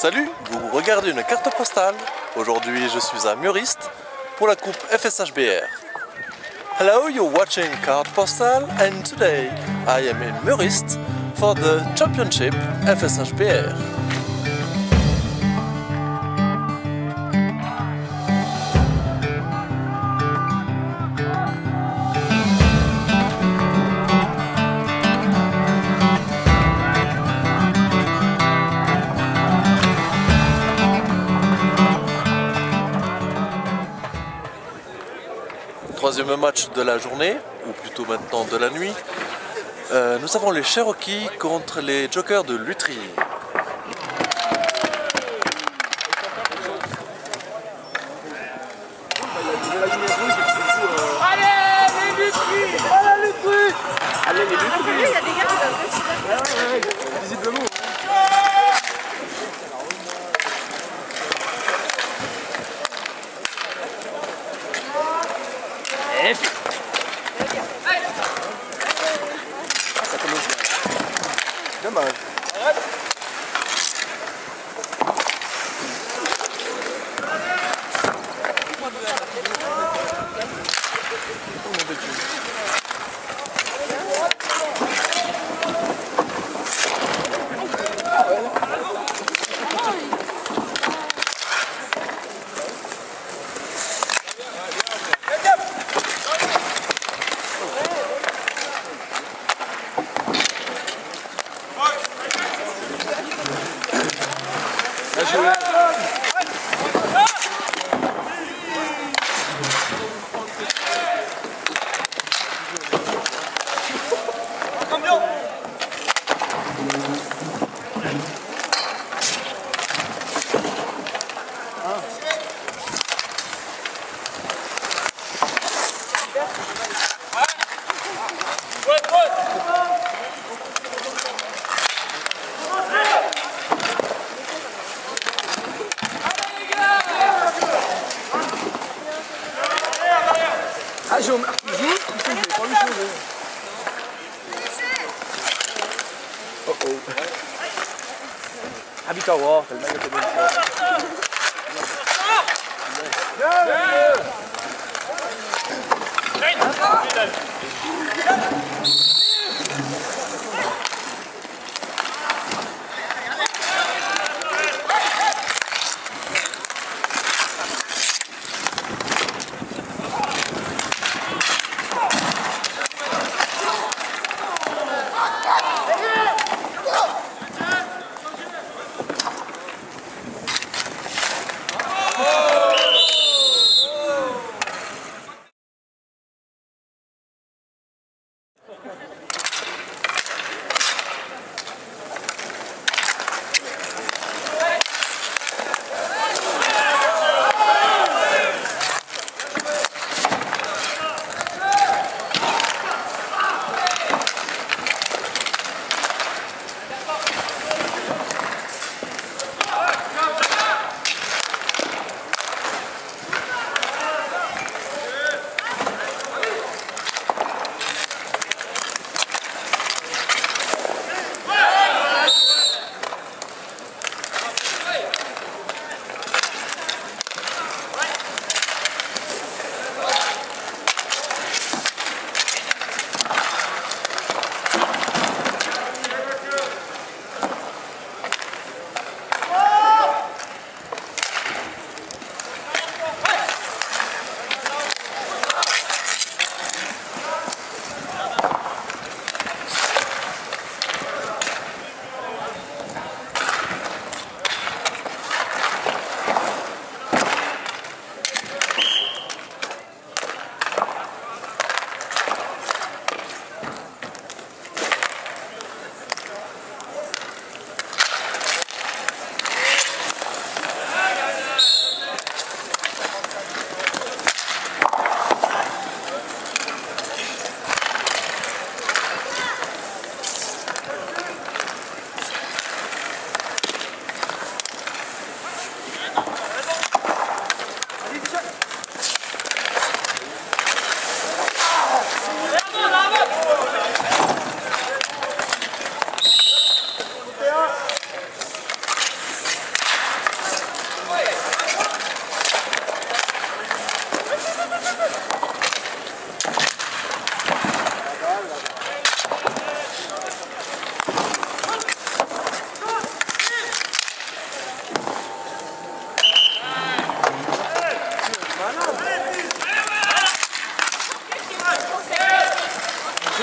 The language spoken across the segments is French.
Salut, vous regardez une carte postale. Aujourd'hui, je suis à Muriste pour la coupe FSHBR. Hello, you're watching Card Postal and today I am in Muriste for the championship FSHBR. Match de la journée, ou plutôt maintenant de la nuit. Euh, nous avons les Cherokees contre les Jokers de Lutry. Bien Ah, Oh oh. Habita War, le de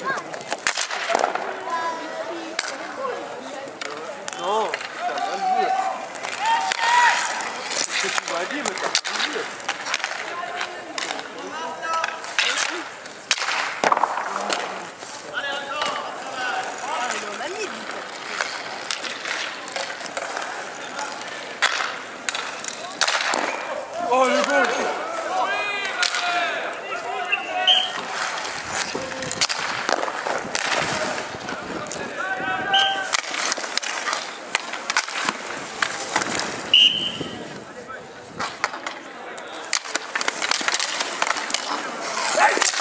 Come on. Les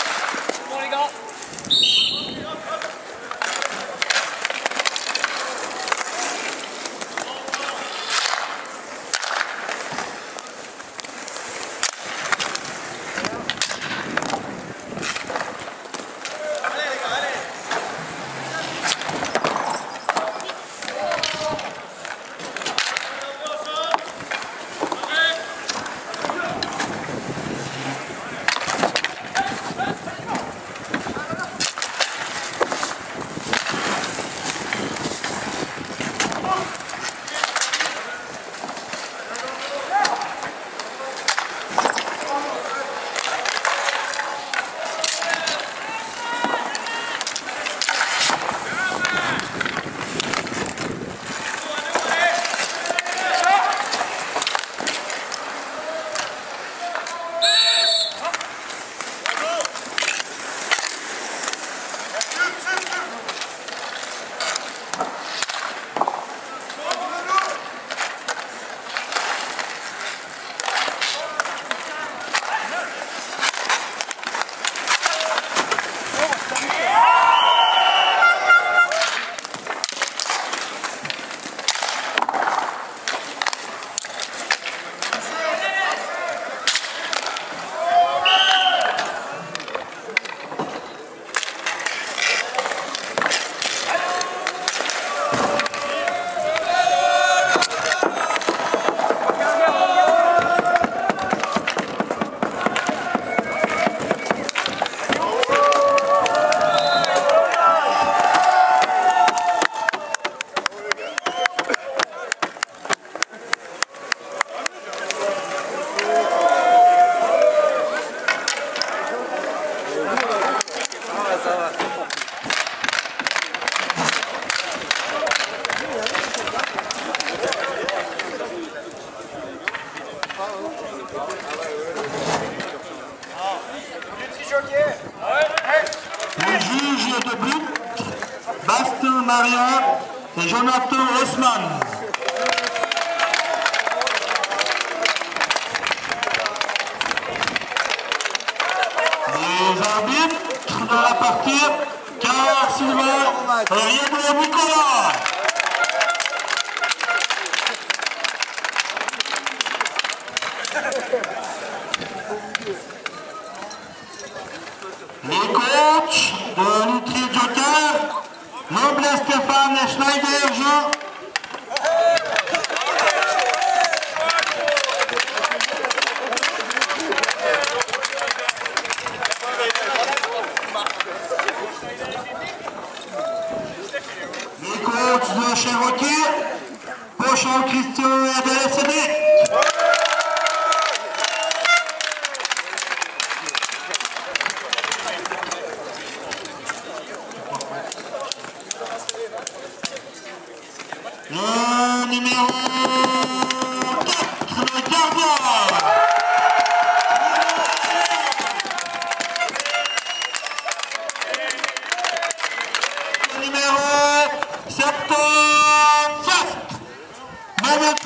Maria et Jonathan Haussmann. Les arbitres de la partie, Carl Silva et Nicolas. Les και πάμε στο Αιγαίο Le numéro 4, le gardien. Le numéro 77, Mohamed